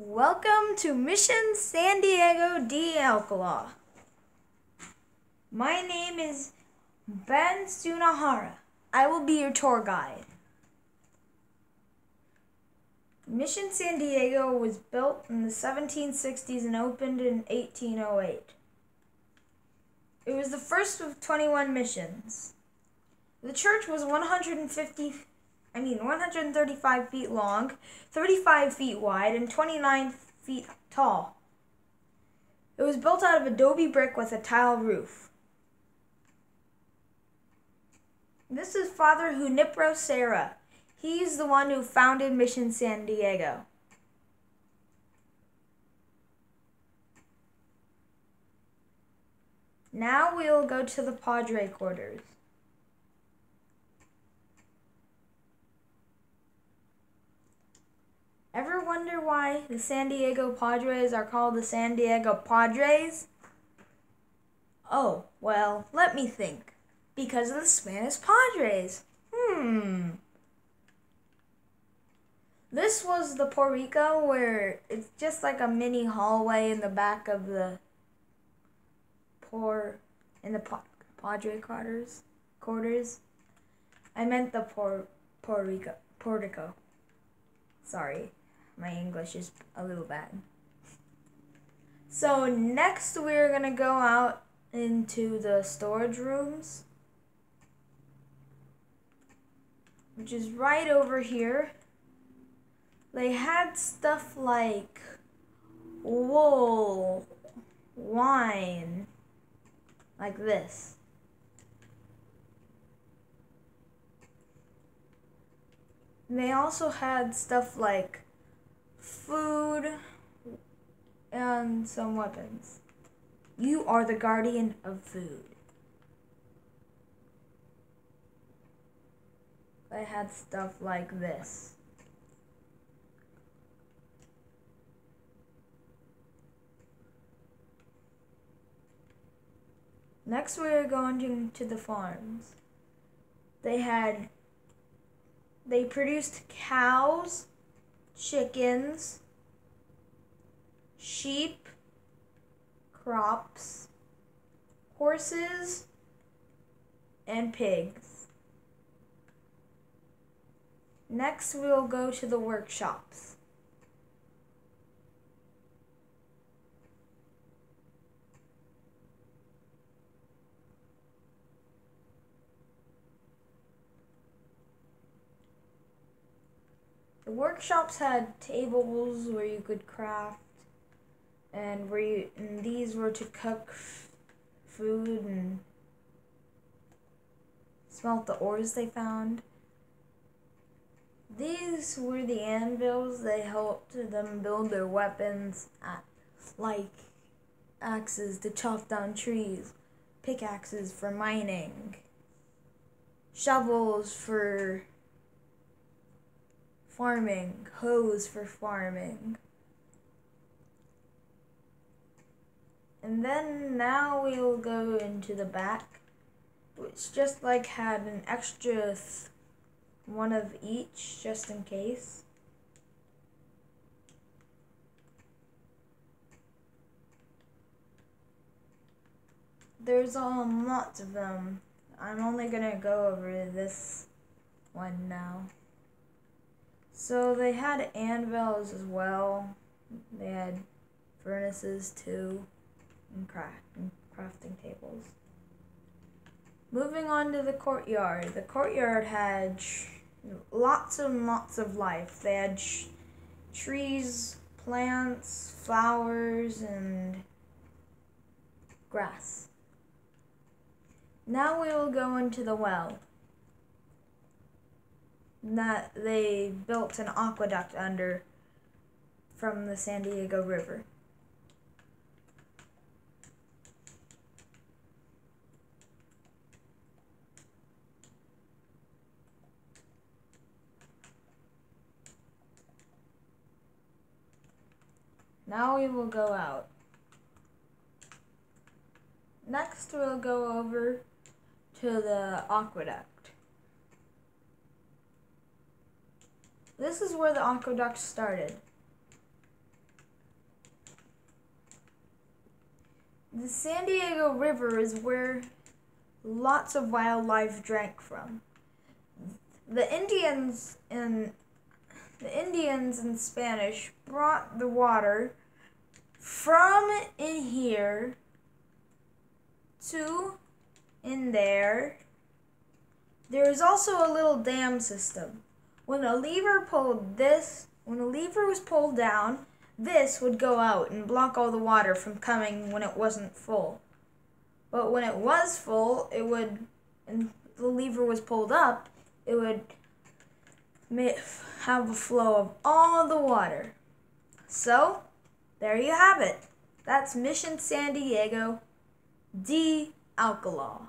Welcome to Mission San Diego de Alcala. My name is Ben Sunahara. I will be your tour guide. Mission San Diego was built in the 1760s and opened in 1808. It was the first of 21 missions. The church was 150 I mean 135 feet long, 35 feet wide, and 29 feet tall. It was built out of adobe brick with a tile roof. This is Father Junipero Serra. He's the one who founded Mission San Diego. Now we'll go to the Padre quarters. Wonder why the San Diego Padres are called the San Diego Padres? Oh, well, let me think. Because of the Spanish Padres. Hmm. This was the Puerto Rico where it's just like a mini hallway in the back of the poor in the Padre quarters quarters. I meant the Por Porrico portico. Sorry my English is a little bad. So next we're gonna go out into the storage rooms, which is right over here. They had stuff like wool, wine, like this. They also had stuff like food, and some weapons. You are the guardian of food. I had stuff like this. Next, we are going to the farms. They had, they produced cows, chickens, sheep, crops, horses, and pigs. Next, we'll go to the workshops. The workshops had tables where you could craft, and where you, and these were to cook food and smelt the ores they found. These were the anvils. They helped them build their weapons, at, like axes to chop down trees, pickaxes for mining, shovels for farming, hoes for farming. And then now we will go into the back, which just like had an extra one of each just in case. There's um, lots of them. I'm only gonna go over this one now. So they had anvils as well. They had furnaces too, and, craft, and crafting tables. Moving on to the courtyard. The courtyard had lots and lots of life. They had trees, plants, flowers, and grass. Now we will go into the well that they built an aqueduct under from the San Diego River. Now we will go out. Next we'll go over to the aqueduct. This is where the aqueduct started. The San Diego River is where lots of wildlife drank from. The Indians in the Indians and Spanish brought the water from in here to in there. There is also a little dam system. When a lever pulled this, when a lever was pulled down, this would go out and block all the water from coming when it wasn't full. But when it was full, it would, and the lever was pulled up, it would have a flow of all the water. So, there you have it. That's Mission San Diego de Alcala.